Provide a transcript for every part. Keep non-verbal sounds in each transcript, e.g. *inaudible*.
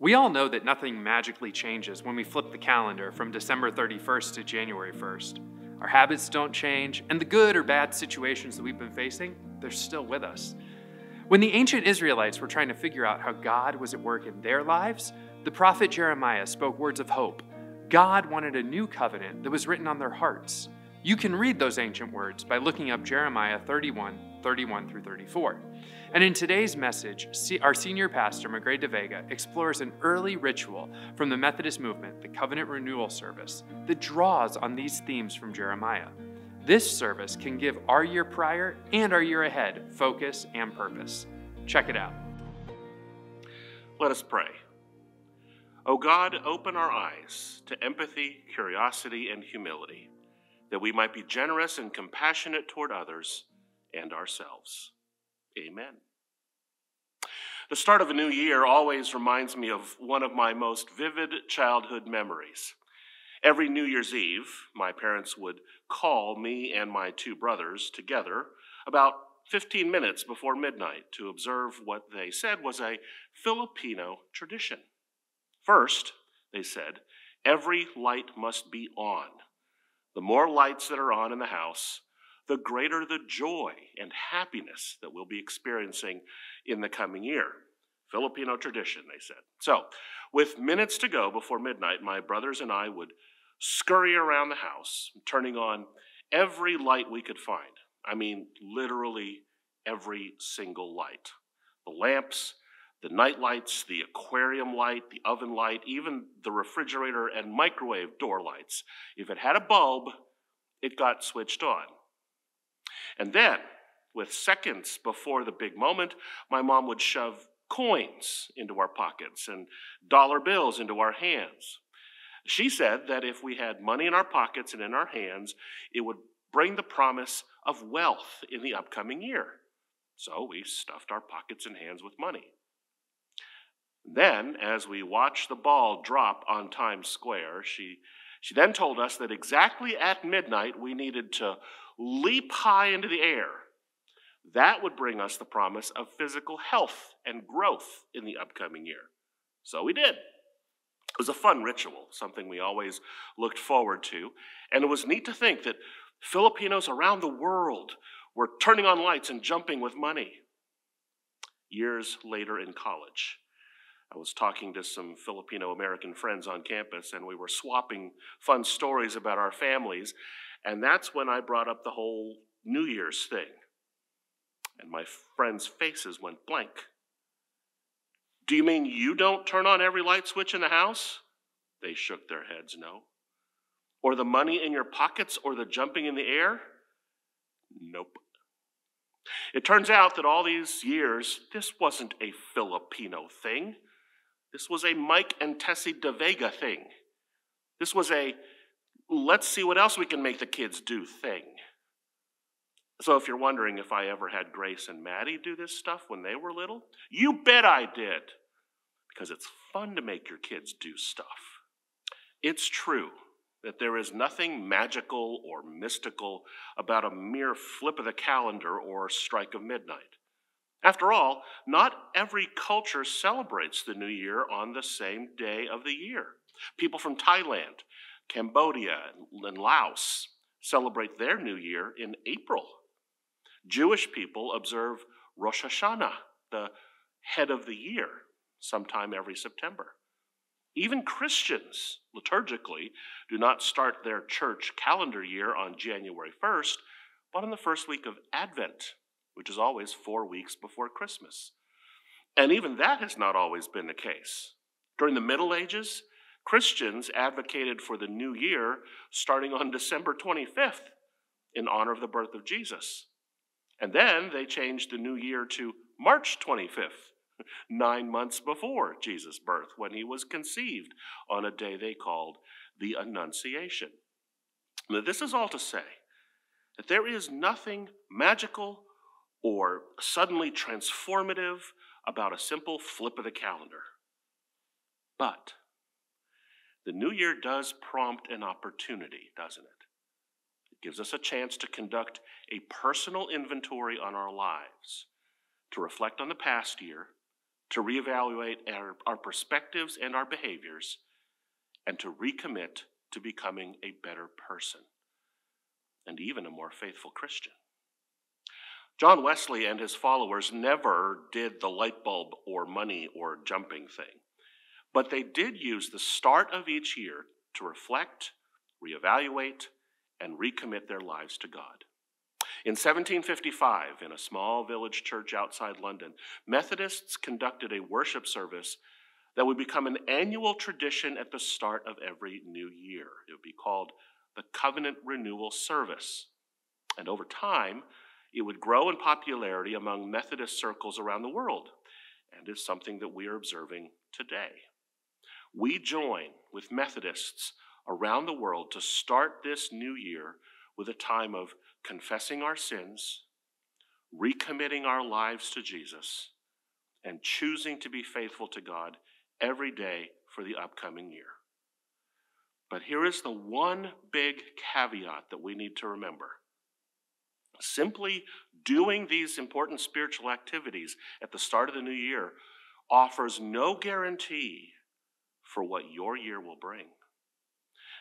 We all know that nothing magically changes when we flip the calendar from December 31st to January 1st. Our habits don't change, and the good or bad situations that we've been facing, they're still with us. When the ancient Israelites were trying to figure out how God was at work in their lives, the prophet Jeremiah spoke words of hope. God wanted a new covenant that was written on their hearts. You can read those ancient words by looking up Jeremiah 31, 31 through 34. And in today's message, our senior pastor, Magrey de Vega, explores an early ritual from the Methodist movement, the Covenant Renewal Service, that draws on these themes from Jeremiah. This service can give our year prior and our year ahead focus and purpose. Check it out. Let us pray. O oh God, open our eyes to empathy, curiosity, and humility, that we might be generous and compassionate toward others and ourselves. Amen. The start of a new year always reminds me of one of my most vivid childhood memories. Every New Year's Eve, my parents would call me and my two brothers together about 15 minutes before midnight to observe what they said was a Filipino tradition. First, they said, every light must be on. The more lights that are on in the house, the greater the joy and happiness that we'll be experiencing in the coming year. Filipino tradition, they said. So, with minutes to go before midnight, my brothers and I would scurry around the house, turning on every light we could find. I mean, literally every single light. The lamps, the night lights, the aquarium light, the oven light, even the refrigerator and microwave door lights. If it had a bulb, it got switched on. And then, with seconds before the big moment, my mom would shove coins into our pockets and dollar bills into our hands. She said that if we had money in our pockets and in our hands, it would bring the promise of wealth in the upcoming year. So we stuffed our pockets and hands with money. Then, as we watched the ball drop on Times Square, she, she then told us that exactly at midnight we needed to leap high into the air. That would bring us the promise of physical health and growth in the upcoming year. So we did. It was a fun ritual, something we always looked forward to. And it was neat to think that Filipinos around the world were turning on lights and jumping with money. Years later in college, I was talking to some Filipino American friends on campus, and we were swapping fun stories about our families. And that's when I brought up the whole New Year's thing. And my friends' faces went blank. Do you mean you don't turn on every light switch in the house? They shook their heads no. Or the money in your pockets or the jumping in the air? Nope. It turns out that all these years, this wasn't a Filipino thing. This was a Mike and Tessie de Vega thing. This was a let's see what else we can make the kids do thing. So, if you're wondering if I ever had Grace and Maddie do this stuff when they were little, you bet I did. Because it's fun to make your kids do stuff. It's true that there is nothing magical or mystical about a mere flip of the calendar or strike of midnight. After all, not every culture celebrates the new year on the same day of the year. People from Thailand, Cambodia, and Laos celebrate their new year in April. Jewish people observe Rosh Hashanah, the head of the year, sometime every September. Even Christians, liturgically, do not start their church calendar year on January 1st, but on the first week of Advent, which is always four weeks before Christmas. And even that has not always been the case. During the Middle Ages, Christians advocated for the new year starting on *laughs* December 25th in honor of the birth of Jesus. And then they changed the new year to March 25th, *laughs* nine months before Jesus' birth, when he was conceived on a day they called the Annunciation. Now, this is all to say that there is nothing magical or suddenly transformative about a simple flip of the calendar. But the new year does prompt an opportunity, doesn't it? It gives us a chance to conduct a personal inventory on our lives, to reflect on the past year, to reevaluate our, our perspectives and our behaviors, and to recommit to becoming a better person and even a more faithful Christian. John Wesley and his followers never did the light bulb or money or jumping thing, but they did use the start of each year to reflect, reevaluate, and recommit their lives to God. In 1755, in a small village church outside London, Methodists conducted a worship service that would become an annual tradition at the start of every new year. It would be called the Covenant Renewal Service. And over time, it would grow in popularity among Methodist circles around the world and is something that we are observing today. We join with Methodists around the world to start this new year with a time of confessing our sins, recommitting our lives to Jesus, and choosing to be faithful to God every day for the upcoming year. But here is the one big caveat that we need to remember. Simply doing these important spiritual activities at the start of the new year offers no guarantee for what your year will bring.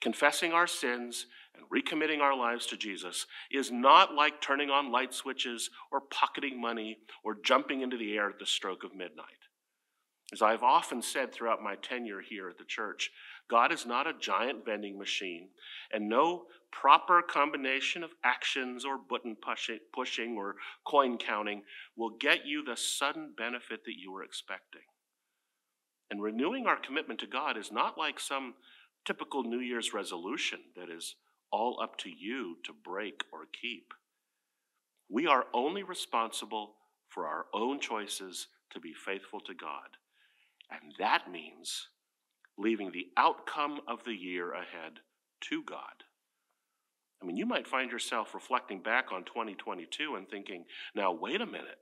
Confessing our sins and recommitting our lives to Jesus is not like turning on light switches or pocketing money or jumping into the air at the stroke of midnight. As I've often said throughout my tenure here at the church, God is not a giant vending machine, and no proper combination of actions or button pushing or coin counting will get you the sudden benefit that you were expecting. And renewing our commitment to God is not like some typical New Year's resolution that is all up to you to break or keep. We are only responsible for our own choices to be faithful to God. And that means leaving the outcome of the year ahead to God. I mean, you might find yourself reflecting back on 2022 and thinking, now, wait a minute.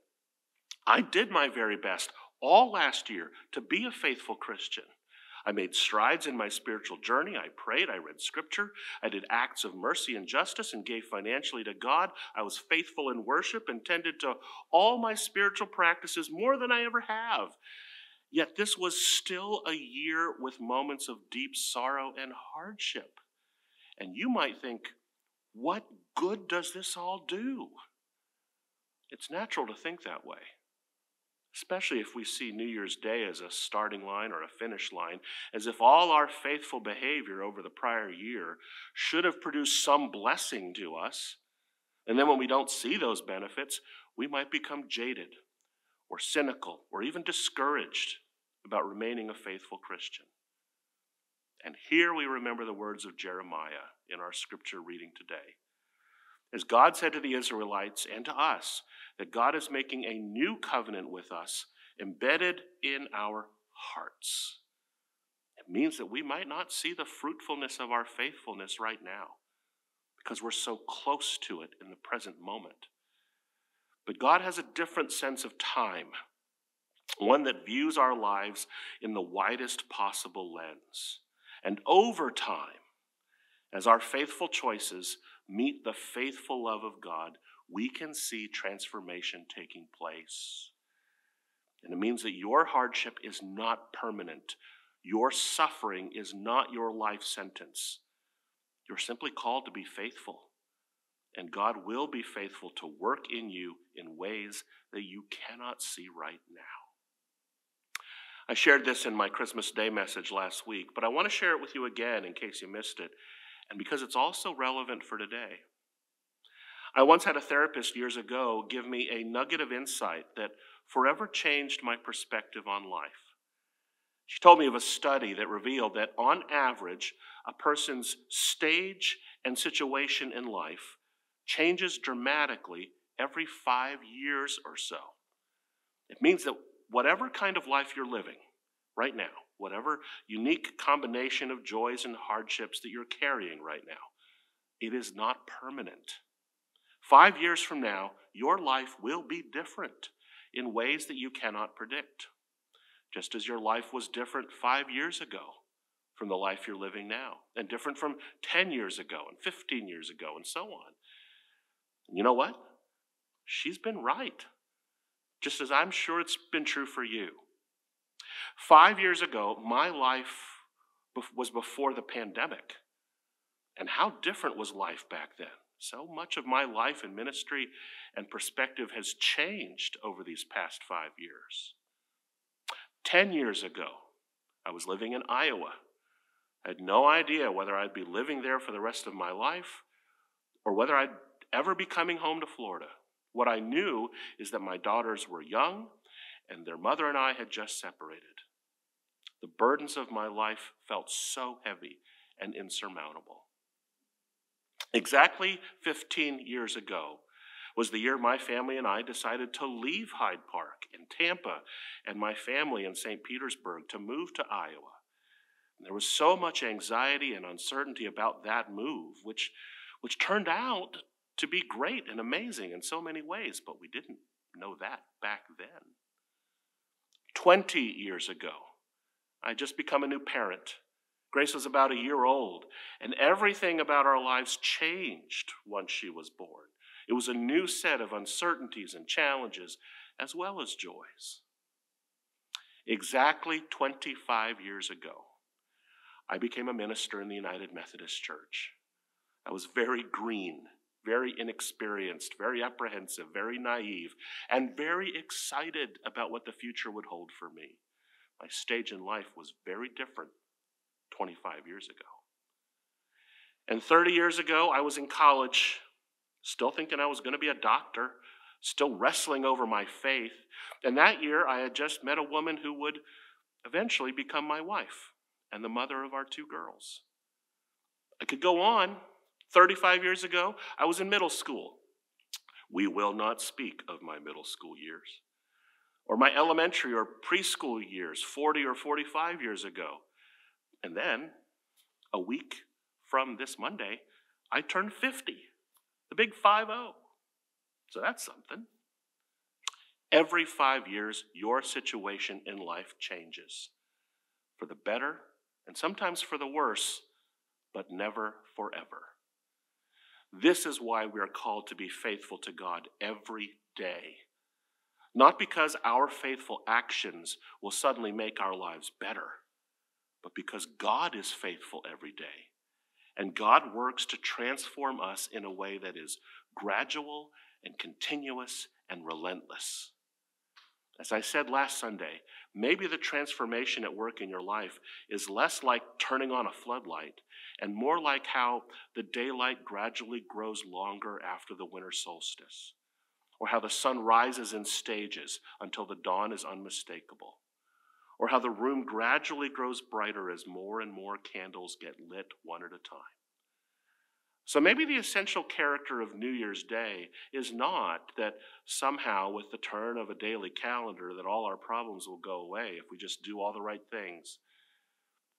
I did my very best all last year to be a faithful Christian. I made strides in my spiritual journey. I prayed. I read scripture. I did acts of mercy and justice and gave financially to God. I was faithful in worship and tended to all my spiritual practices more than I ever have. Yet this was still a year with moments of deep sorrow and hardship. And you might think, what good does this all do? It's natural to think that way, especially if we see New Year's Day as a starting line or a finish line, as if all our faithful behavior over the prior year should have produced some blessing to us. And then when we don't see those benefits, we might become jaded or cynical or even discouraged about remaining a faithful Christian. And here we remember the words of Jeremiah in our scripture reading today. As God said to the Israelites and to us, that God is making a new covenant with us embedded in our hearts. It means that we might not see the fruitfulness of our faithfulness right now because we're so close to it in the present moment. But God has a different sense of time, one that views our lives in the widest possible lens. And over time, as our faithful choices meet the faithful love of God, we can see transformation taking place. And it means that your hardship is not permanent. Your suffering is not your life sentence. You're simply called to be faithful and God will be faithful to work in you in ways that you cannot see right now. I shared this in my Christmas Day message last week, but I want to share it with you again in case you missed it, and because it's also relevant for today. I once had a therapist years ago give me a nugget of insight that forever changed my perspective on life. She told me of a study that revealed that on average, a person's stage and situation in life changes dramatically every five years or so. It means that whatever kind of life you're living right now, whatever unique combination of joys and hardships that you're carrying right now, it is not permanent. Five years from now, your life will be different in ways that you cannot predict, just as your life was different five years ago from the life you're living now, and different from 10 years ago, and 15 years ago, and so on. You know what? She's been right. Just as I'm sure it's been true for you. Five years ago, my life was before the pandemic. And how different was life back then? So much of my life and ministry and perspective has changed over these past five years. Ten years ago, I was living in Iowa. I had no idea whether I'd be living there for the rest of my life or whether I'd ever be coming home to Florida. What I knew is that my daughters were young and their mother and I had just separated. The burdens of my life felt so heavy and insurmountable. Exactly 15 years ago was the year my family and I decided to leave Hyde Park in Tampa and my family in St. Petersburg to move to Iowa. And there was so much anxiety and uncertainty about that move, which, which turned out to be great and amazing in so many ways, but we didn't know that back then. 20 years ago, I just become a new parent Grace was about a year old, and everything about our lives changed once she was born. It was a new set of uncertainties and challenges, as well as joys. Exactly 25 years ago, I became a minister in the United Methodist Church. I was very green, very inexperienced, very apprehensive, very naive, and very excited about what the future would hold for me. My stage in life was very different 25 years ago. And 30 years ago, I was in college, still thinking I was going to be a doctor, still wrestling over my faith. And that year, I had just met a woman who would eventually become my wife and the mother of our two girls. I could go on. 35 years ago, I was in middle school. We will not speak of my middle school years. Or my elementary or preschool years, 40 or 45 years ago. And then, a week from this Monday, I turned 50, the big 5 0. So that's something. Every five years, your situation in life changes for the better and sometimes for the worse, but never forever. This is why we are called to be faithful to God every day. Not because our faithful actions will suddenly make our lives better but because God is faithful every day. And God works to transform us in a way that is gradual and continuous and relentless. As I said last Sunday, maybe the transformation at work in your life is less like turning on a floodlight and more like how the daylight gradually grows longer after the winter solstice, or how the sun rises in stages until the dawn is unmistakable or how the room gradually grows brighter as more and more candles get lit one at a time. So maybe the essential character of New Year's Day is not that somehow, with the turn of a daily calendar, that all our problems will go away if we just do all the right things.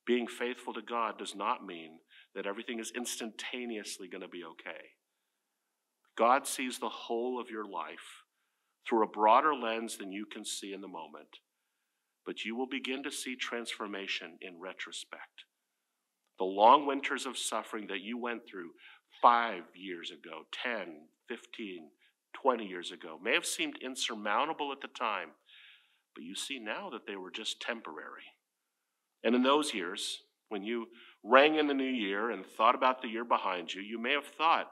Being faithful to God does not mean that everything is instantaneously going to be okay. God sees the whole of your life through a broader lens than you can see in the moment but you will begin to see transformation in retrospect. The long winters of suffering that you went through five years ago, 10, 15, 20 years ago may have seemed insurmountable at the time, but you see now that they were just temporary. And in those years, when you rang in the new year and thought about the year behind you, you may have thought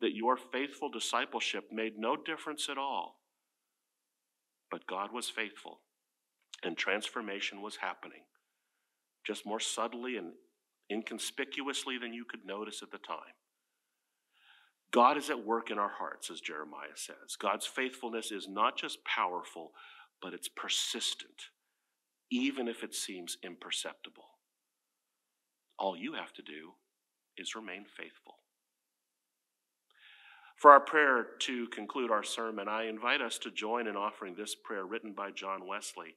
that your faithful discipleship made no difference at all. But God was faithful and transformation was happening, just more subtly and inconspicuously than you could notice at the time. God is at work in our hearts, as Jeremiah says. God's faithfulness is not just powerful, but it's persistent, even if it seems imperceptible. All you have to do is remain faithful. For our prayer to conclude our sermon, I invite us to join in offering this prayer written by John Wesley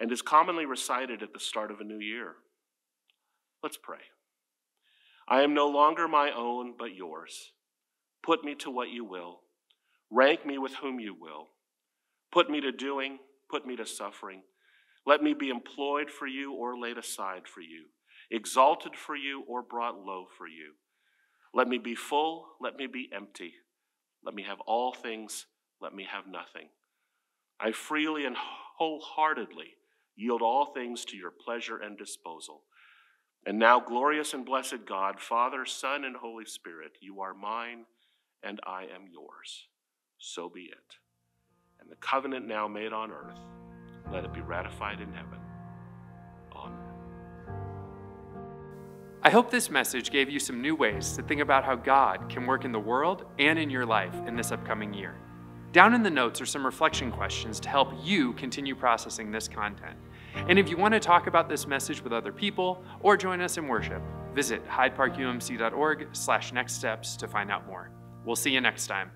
and is commonly recited at the start of a new year. Let's pray. I am no longer my own, but yours. Put me to what you will. Rank me with whom you will. Put me to doing, put me to suffering. Let me be employed for you or laid aside for you, exalted for you or brought low for you. Let me be full, let me be empty. Let me have all things, let me have nothing. I freely and wholeheartedly yield all things to your pleasure and disposal. And now, glorious and blessed God, Father, Son, and Holy Spirit, you are mine and I am yours. So be it. And the covenant now made on earth, let it be ratified in heaven. Amen. I hope this message gave you some new ways to think about how God can work in the world and in your life in this upcoming year. Down in the notes are some reflection questions to help you continue processing this content. And if you want to talk about this message with other people or join us in worship, visit hydeparkumc.org slash next steps to find out more. We'll see you next time.